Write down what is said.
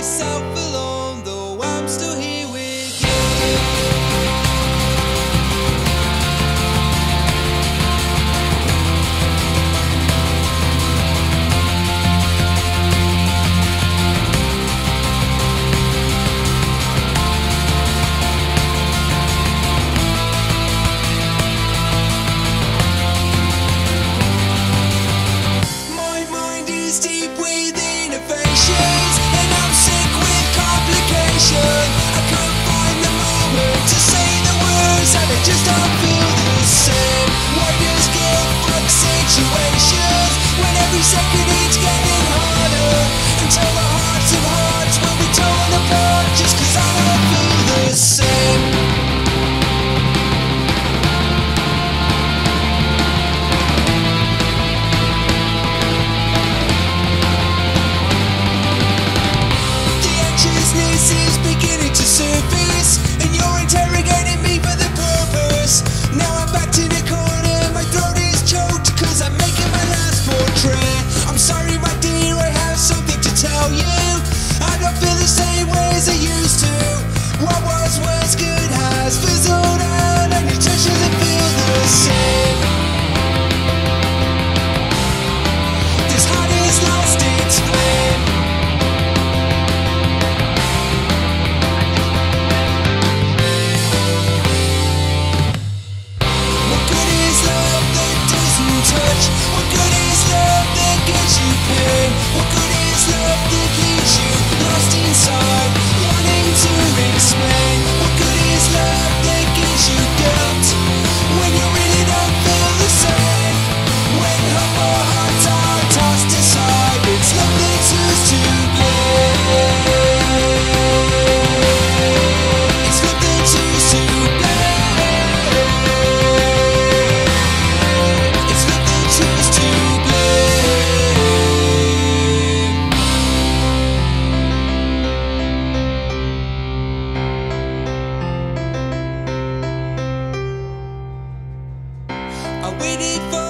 myself Second, each game. Waited for